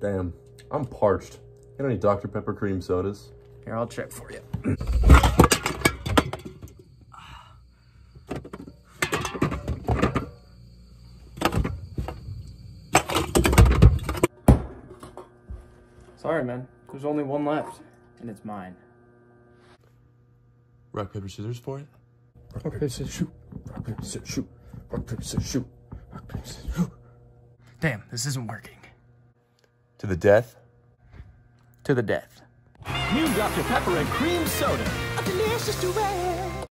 Damn, I'm parched. You got any Dr. Pepper cream sodas? Here, I'll check for you. Sorry, man. There's only one left, and it's mine. Rock, paper, scissors for it? Rock, paper, scissors, shoot. Rock, paper, scissors, shoot. Rock, paper, scissors, shoot. Rock, paper, scissors, shoot. Damn, this isn't working. To the death? To the death. New Dr. Pepper and cream soda. A delicious duet.